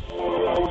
you